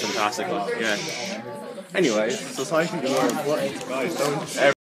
Fantastic, yeah. Anyway, society is more important, guys. Don't ever.